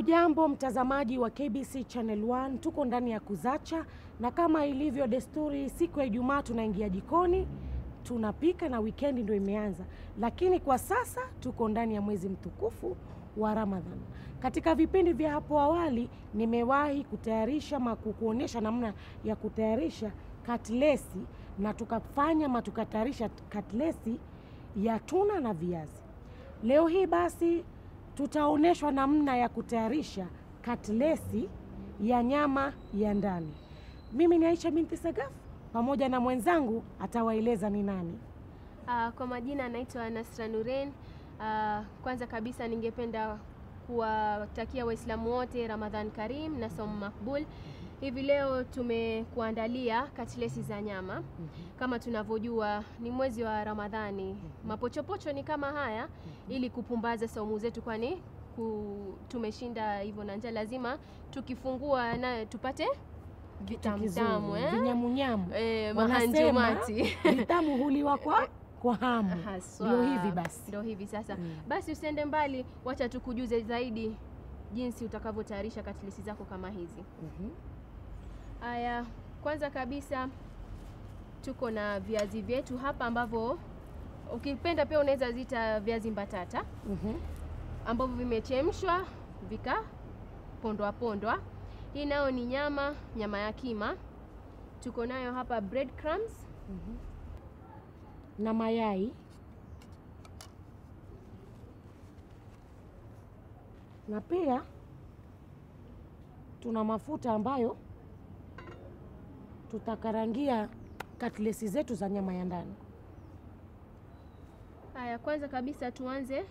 Hujambo mtazamaji wa KBC Channel 1, tuko ndani ya Kuzacha na kama ilivyo desturi, siku ya Ijumaa tunaingia jikoni tunapika na wikendi ndio imeanza, lakini kwa sasa tuko ndani ya mwezi mtukufu wa Ramadhan. Katika vipindi vya hapo awali nimewahi kutayarisha ma kukuonyesha namna ya kutayarisha katlesi na tukafanya ma tukatayarisha katlesi ya tuna na viazi. Leo hii basi tutaonyeshwa namna ya kutayarisha katlesi ya nyama ya ndani. Mimi ni Aisha binti Sagaf pamoja na mwenzangu atawaeleza ni nani. Uh, kwa majina anaitwa Nasra Nuren. Uh, kwanza kabisa ningependa kuwatakia Waislamu wote Ramadhan Karim na somu makbul. Hivi leo tumekuandalia katlesi za nyama. Kama tunavyojua ni mwezi wa Ramadhani, mapochopocho ni kama haya, ili kupumbaza saumu zetu, kwani tumeshinda hivyo na njaa, lazima tukifungua na tupate vitamtamu eh? Vinyamunyamu. Eh, mahanjumati vitamu huliwa kwa kwa hamu. Ndio hivi basi. Ndio hivi sasa. Mm. Basi usiende mbali, wacha tukujuze zaidi jinsi utakavyotayarisha katilisi zako kama hizi. Mhm. Haya, kwanza kabisa tuko na viazi vyetu hapa ambavyo ukipenda pia unaweza zita viazi mbatata mm -hmm. ambavyo vimechemshwa vikapondwa pondwa. Hii nayo ni nyama, nyama ya kima. Tuko nayo hapa breadcrumbs, na mayai na pia tuna mafuta ambayo tutakarangia katlesi zetu za nyama ya ndani. Haya, kwanza kabisa tuanze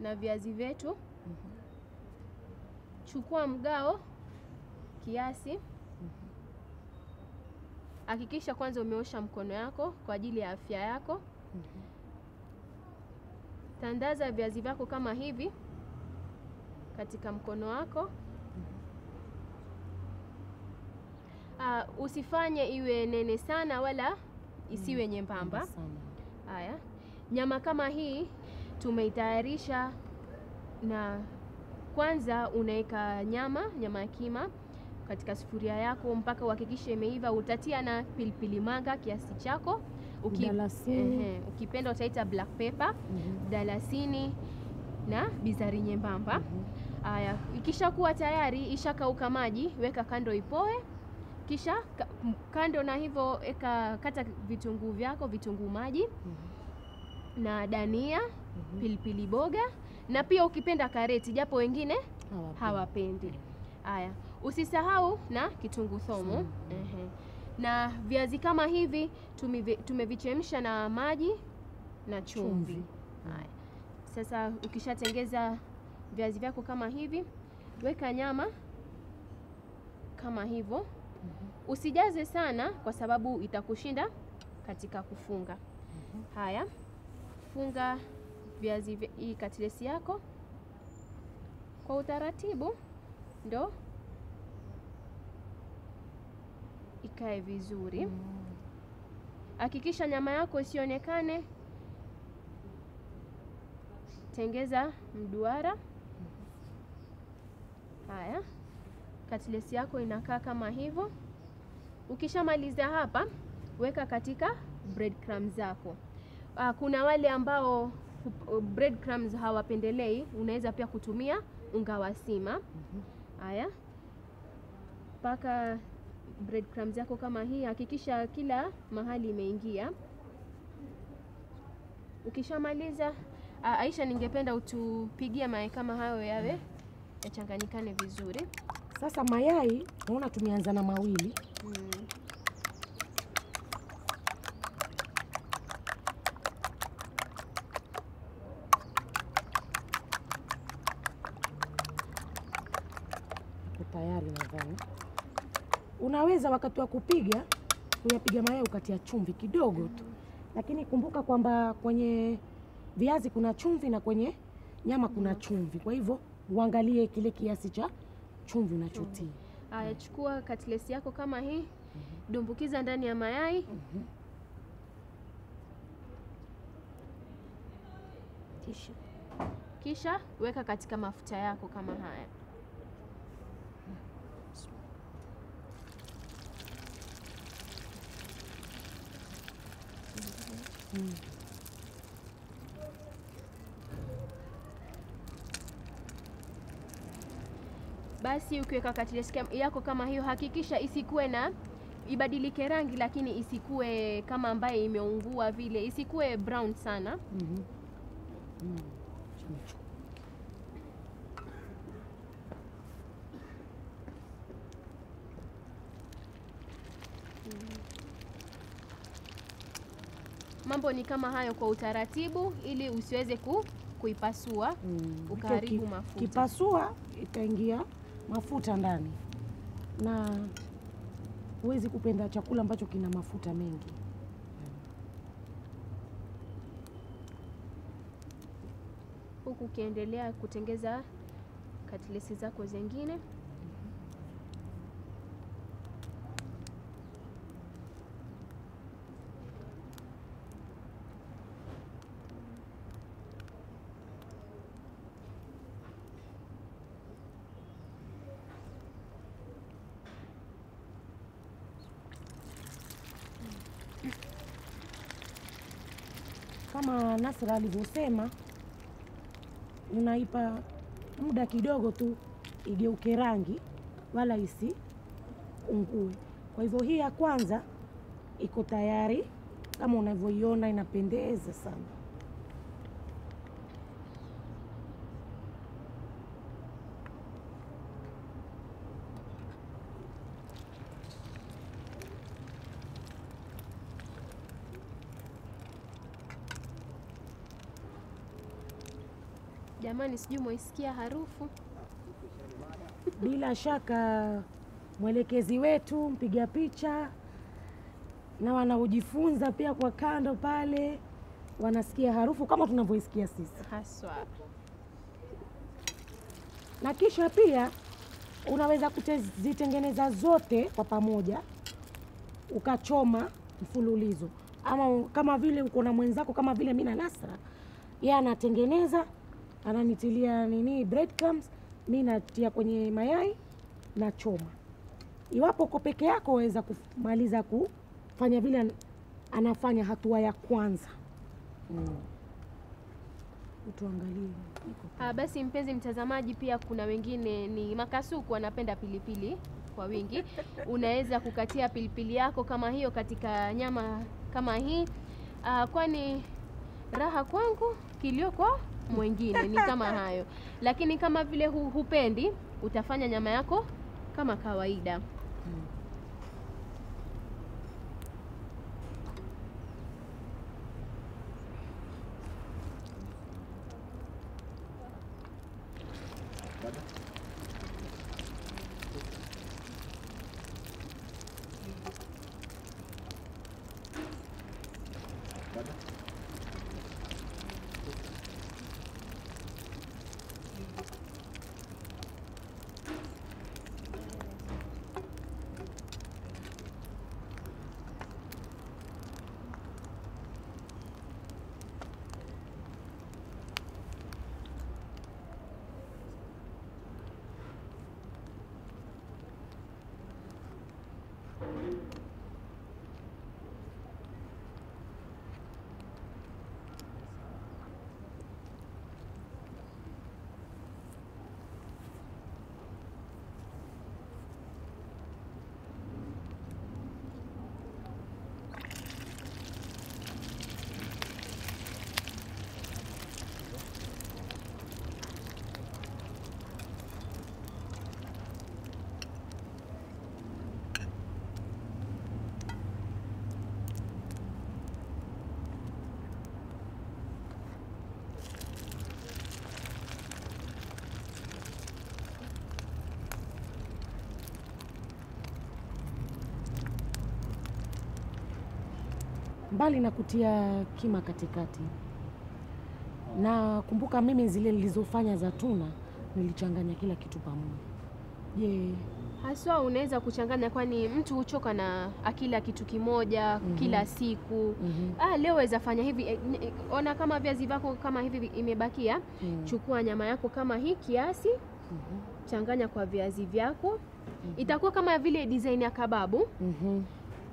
na viazi vyetu. mm -hmm. Chukua mgao kiasi. Hakikisha kwanza umeosha mkono yako kwa ajili ya afya yako. Tandaza viazi vyako kama hivi katika mkono wako. Uh, usifanye iwe nene sana wala isiwe nyembamba. Haya, nyama kama hii tumeitayarisha, na kwanza unaweka nyama nyama ya kima katika sufuria yako mpaka uhakikishe imeiva. Utatia na pilipili manga kiasi chako, Mdalasini. ehe, ukipenda utaita black pepper, mm -hmm. dalasini na bizari nyembamba. mm -hmm. Aya, ikishakuwa tayari, ishakauka maji, weka kando ipoe. Kisha kando na hivyo eka kata vitunguu vyako, vitunguu maji mm -hmm. na dania, mm -hmm. pilipili boga na pia ukipenda kareti, japo wengine Hawapendi. Haya, usisahau na kitunguu thomu. Thomu. Ehe. Na viazi kama hivi tumevichemsha na maji na chumvi. Chumvi. Haya, sasa ukishatengeza viazi vyako kama hivi, weka nyama kama hivyo. Usijaze sana kwa sababu itakushinda katika kufunga. Haya, funga viazi hii katilesi yako kwa utaratibu, ndo ikae vizuri. Hakikisha nyama yako isionekane. Tengeza mduara. Haya, katlesi yako inakaa kama hivyo. Ukishamaliza hapa, weka katika breadcrumbs zako. Ah, kuna wale ambao breadcrumbs hawapendelei, unaweza pia kutumia unga wa sima. Haya, paka breadcrumbs yako kama hii, hakikisha kila mahali imeingia. Ukishamaliza Aisha, ningependa utupigie mayai kama hayo yawe yachanganyikane vizuri. Sasa mayai naona tumeanza na mawili. Mm. Iko tayari nadhani. Unaweza wakati wa kupiga kuyapiga mayai ukatia chumvi kidogo tu, lakini kumbuka kwamba kwenye viazi kuna chumvi na kwenye nyama kuna chumvi, kwa hivyo uangalie kile kiasi cha chumvi unachotia. Aya, chukua katlesi yako kama hii, dumbukiza ndani ya mayai. Kisha Kisha weka katika mafuta yako kama haya. Basi ukiweka katika yako kama hiyo, hakikisha isikuwe na ibadilike rangi, lakini isikuwe kama ambaye imeungua vile, isikuwe brown sana. mm -hmm. Mm. Mambo ni kama hayo kwa utaratibu, ili usiweze ku, kuipasua Mm. ukaharibu Ki- mafuta. Kipasua itaingia mafuta ndani, na huwezi kupenda chakula ambacho kina mafuta mengi. huku ukiendelea kutengeza katlesi zako zingine. Kama Nasra alivyosema, unaipa muda kidogo tu igeuke rangi, wala isiungue. Kwa hivyo hii ya kwanza iko tayari, kama unavyoiona inapendeza sana. Jamani, sijui mwaisikia harufu. Bila shaka mwelekezi wetu mpiga picha na wanaojifunza pia kwa kando pale wanasikia harufu kama tunavyoisikia sisi, Haswa. Na kisha pia unaweza kuzitengeneza zote kwa pamoja ukachoma mfululizo, ama kama vile uko na mwenzako kama vile mimi na Nasra, yeye anatengeneza ananitilia nini breadcrumbs, mi natia kwenye mayai na choma. Iwapo uko peke yako, waweza kumaliza kufanya vile anafanya hatua ya kwanza. Mm. Tuangalie Ah, basi mpenzi mtazamaji, pia kuna wengine ni makasuku wanapenda pilipili kwa wingi. Unaweza kukatia pilipili yako kama hiyo katika nyama kama hii ah, kwani raha kwangu kilio kwa mwingine ni kama hayo, lakini kama vile hu, hupendi utafanya nyama yako kama kawaida. Mbali na kutia kima katikati. Na kumbuka mimi zile nilizofanya za tuna nilichanganya kila kitu pamoja. Je, Haswa unaweza kuchanganya, kwani mtu huchoka na akila kitu kimoja mm -hmm. kila siku. mm -hmm. Ah, leo weza fanya hivi eh, eh, ona kama viazi vyako kama hivi imebakia, mm, -hmm. chukua nyama yako kama hii kiasi, mm -hmm. changanya kwa viazi vyako, mm -hmm. itakuwa kama vile design ya kababu. mm -hmm.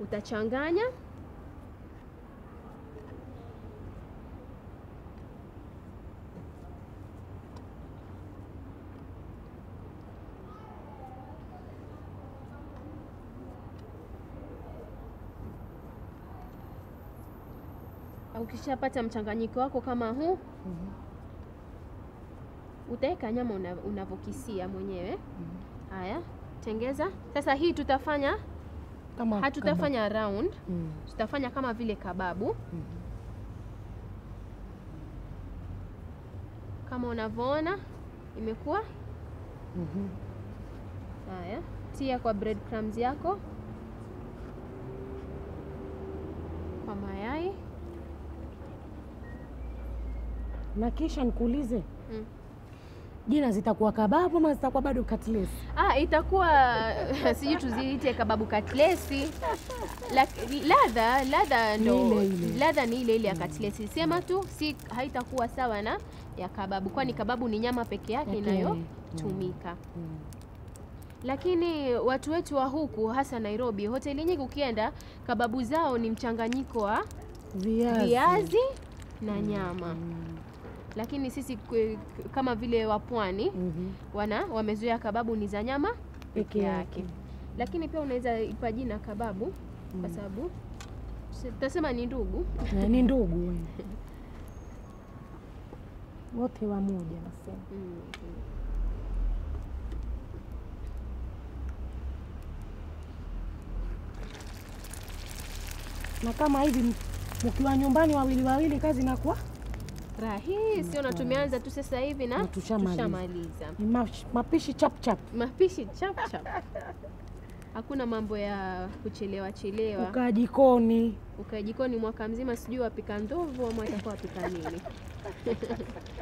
Utachanganya Ukishapata mchanganyiko wako kama huu, Mhm. utaweka nyama una- unavyokisia mwenyewe. Haya, tengeza sasa. Hii tutafanya Kama hatutafanya round, mm -hmm. tutafanya kama vile kababu Mhm. kama unavyoona imekuwa. Mhm. Haya, tia kwa breadcrumbs yako, kwa mayai Na kisha nikuulize mm. jina zitakuwa kababu ama zitakuwa bado katlesi? Ah, itakuwa sijui tuziite kababu katlesi. Ladha ladha ndo ladha ni ile ile ya katlesi, sema tu si haitakuwa sawa na ya kababu, kwani kababu ni nyama peke yake inayotumika. Mm. Lakini watu wetu wa huku hasa Nairobi, hoteli nyingi ukienda, kababu zao ni mchanganyiko wa Viazi. viazi na nyama. Mm. Lakini sisi kwe- kama vile wapwani mm -hmm. wana wamezoea kababu ni za nyama Peke yake mm -hmm. lakini pia unaweza ipa jina kababu kwa sababu tutasema ni ndugu. Ni ndugu wote wamoja nasema. Mm. Na kama hivi mkiwa nyumbani wawili wawili, kazi inakuwa Rahisi, ona tumeanza tu sasa hivi na tushamaliza. mapishi chap chap. Mapishi chap chap, hakuna mambo ya kuchelewa chelewa. Ukaa jikoni ukaa jikoni mwaka mzima, sijui wapika ndovu ama watakuwa wapika nini.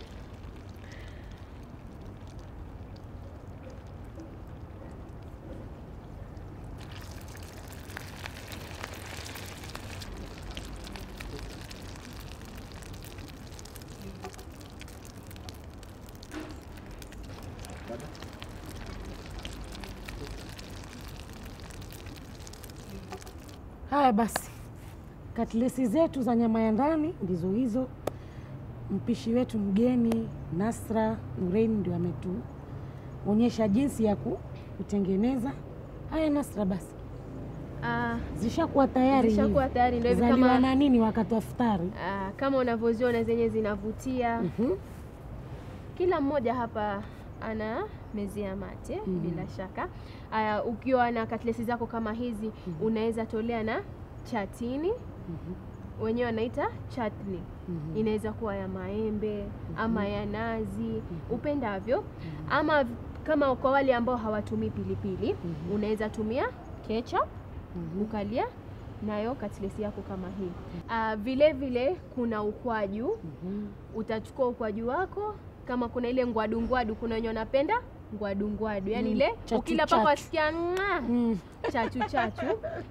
Haya basi, katlesi zetu za nyama ya ndani ndizo hizo. Mpishi wetu mgeni Nasra Nurain ndio ametuonyesha jinsi ya kutengeneza. Haya Nasra, basi Ah, zishakuwa tayari zishakuwa tayari, ndio hivi kama na nini wakati wa futari? ah, kama unavyoziona zenye zinavutia. mm -hmm. Kila mmoja hapa ana mezea mate bila shaka. Aya, ukiwa na katlesi zako kama hizi mm -hmm. unaweza tolea na chatini, mm -hmm. wenyewe wanaita chatni mm -hmm. Inaweza kuwa ya maembe mm -hmm. ama ya nazi mm -hmm. upendavyo, mm -hmm. ama kama kwa wale ambao hawatumii pilipili mm -hmm. unaweza tumia ketchup ukalia nayo katlesi yako kama hii. Uh, vile vile kuna ukwaju mm -hmm. utachukua ukwaju wako, kama kuna ile ngwadu ngwadu, kuna wenye wanapenda ngwadu ngwadu, yani Mm, ile chachu ukila chachu. paka wasikia Mm. chachu chachu,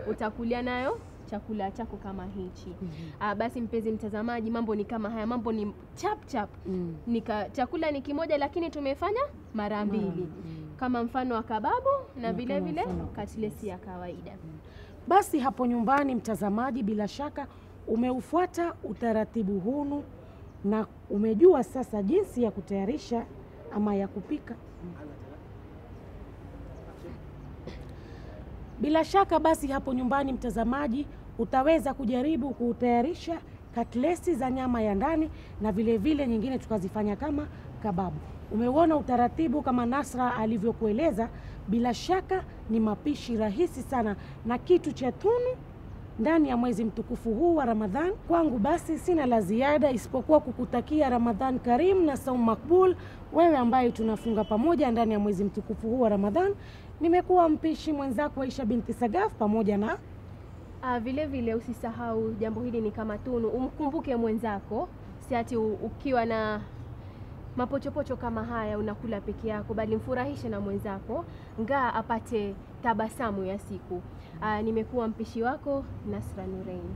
utakulia nayo chakula chako kama hichi. mm -hmm. Ah, basi mpenzi mtazamaji, mambo ni kama haya, mambo ni chap chap. Mm. Nika, chakula ni kimoja lakini tumefanya mara mbili, mm. kama mfano wa kababu na vile vile katlesi ya kawaida. Basi hapo nyumbani, mtazamaji, bila shaka umeufuata utaratibu hunu na umejua sasa jinsi ya kutayarisha ama ya kupika. Bila shaka basi hapo nyumbani, mtazamaji, utaweza kujaribu kutayarisha katlesi za nyama ya ndani na vile vile nyingine tukazifanya kama kababu. Umeuona utaratibu kama Nasra alivyokueleza. Bila shaka ni mapishi rahisi sana na kitu cha tunu ndani ya mwezi mtukufu huu wa Ramadhan. Kwangu basi sina la ziada isipokuwa kukutakia Ramadhan Karim na saum makbul, wewe ambaye tunafunga pamoja ndani ya mwezi mtukufu huu wa Ramadhan. Nimekuwa mpishi mwenzako Aisha binti Sagaf pamoja na Ah, vile vile usisahau jambo hili ni kama tunu, umkumbuke mwenzako, si ati ukiwa na mapochopocho kama haya unakula peke yako, bali mfurahishe na mwenzako, ngaa apate tabasamu ya siku. Aa, nimekuwa mpishi wako Nasra Nuraini.